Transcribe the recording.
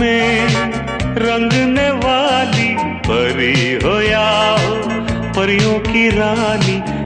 में रंगने वाली परी हो या हो परियों की रानी।